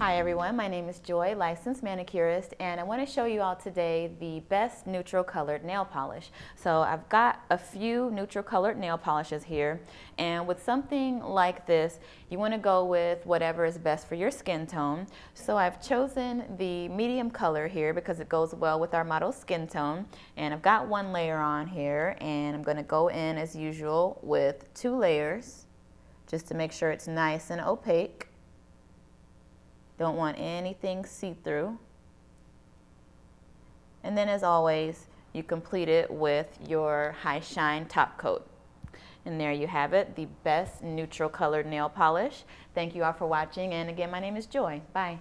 Hi everyone, my name is Joi, licensed manicurist, and I want to show you all today the best neutral colored nail polish. So I've got a few neutral colored nail polishes here, and with something like this, you want to go with whatever is best for your skin tone. So I've chosen the medium color here because it goes well with our model skin tone, and I've got one layer on here, and I'm going to go in as usual with two layers just to make sure it's nice and opaque. Don't want anything see-through. And then as always, you complete it with your high shine top coat. And there you have it, the best neutral colored nail polish. Thank you all for watching. And again, my name is Joi. Bye.